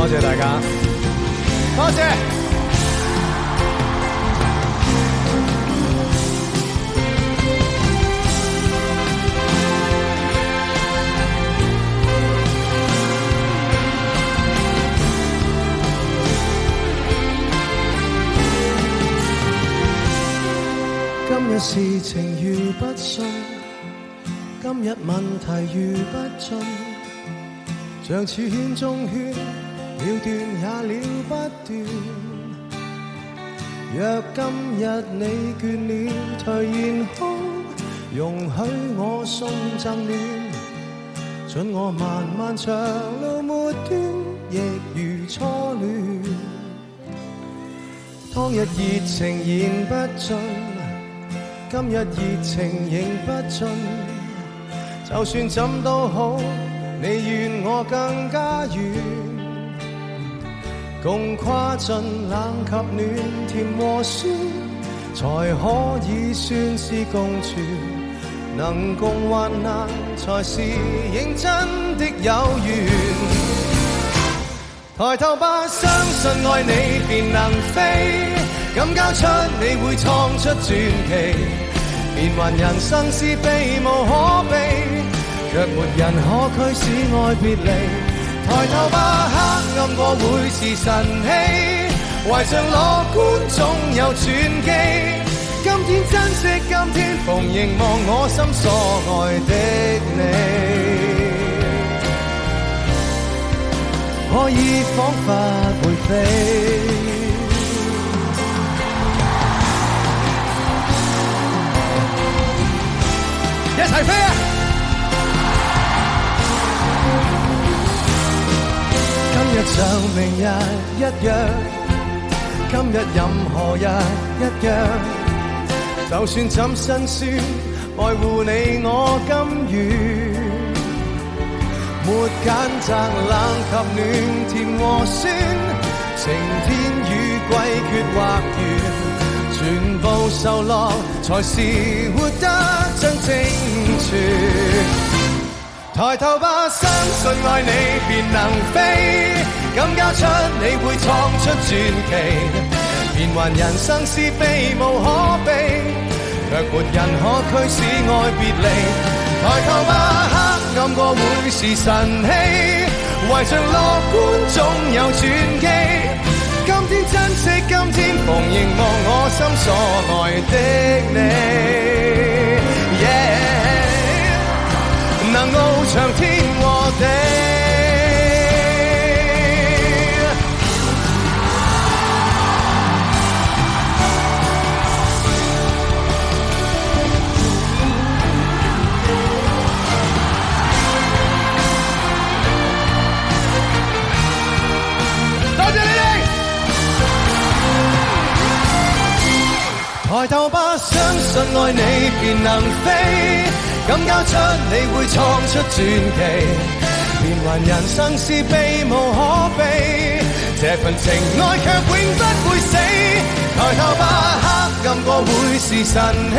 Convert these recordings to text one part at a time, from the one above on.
多谢大家，多谢。今日事情如不顺，今日问题如不尽，像似圈中圈，了断也了不断。若今日你倦了，颓然空，容许我送赠暖，准我漫漫长路末端，亦如初恋。当日热情言不尽。今日热情仍不尽，就算怎都好，你愿我更加远，共跨尽冷及暖，甜和酸，才可以算是共存。能共患难，才是认真的有缘。抬头吧，相信爱你便能飞。敢交出你会创出传奇，变幻人生是避无可避，却没人可驱使爱别离。抬头吧，暗我会是神器，怀上乐观总有转机。今天珍惜，今天逢凝望我心所爱的你，可以仿佛会飞。像明日一样，今日任何日一样。就算怎辛酸，爱护你我甘愿。没拣择冷及暖，甜和酸，晴天雨季缺或圆。全部受落，才是活得真正全。抬头吧，相信爱你便能飞，敢交出你会创出传奇。变幻人生是非无可避，却没人可驱使爱别离。抬头吧，黑暗过会是晨曦，怀着乐观总有转机。今天珍惜，今天逢凝望我心所爱的你，抬头吧，相信爱你便能飞，敢交出你会创出传奇。变幻人生是避无可避，这份情爱却永不会死。抬头吧，黑暗过会是晨曦，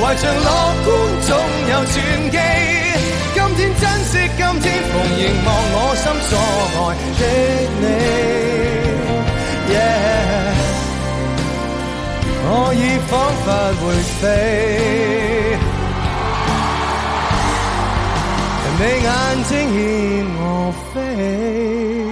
怀着乐观总有转机。今天珍惜，今天逢凝望我心所爱的你以仿佛会飞，你眼睛牵我飞。